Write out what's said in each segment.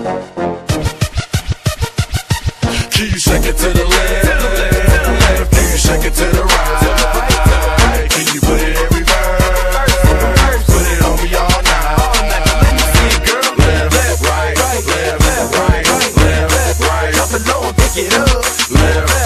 Can you shake it to the left? Can you shake it to the right? Can you put it in reverse? Put it on me all night. Left, left, right, right, left, left, right. Pick it up. Left.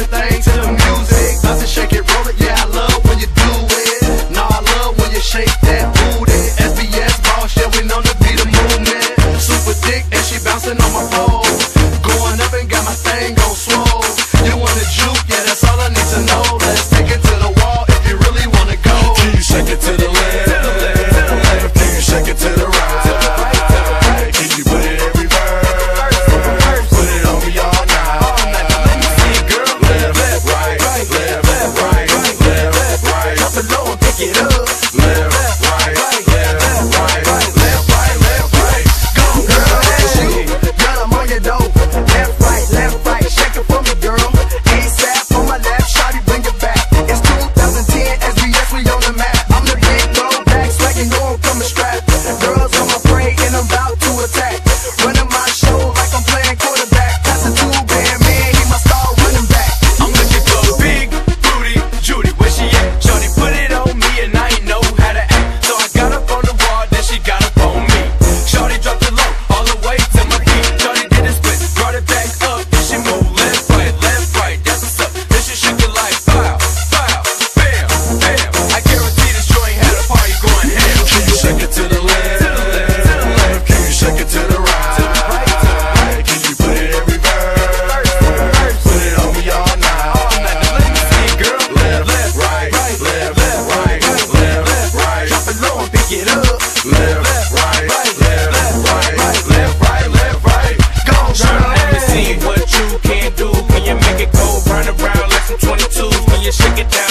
everything to the music. Bounce it, shake it, roll it. Yeah, I love when you do it. Nah, I love when you shake that booty. SBS boss, yeah, we know to be the movement. Super thick and she bouncing on my pole. Going up and got my thing on swole. Get up. can't do when you make it go. Burn around like some 22s when you shake it down.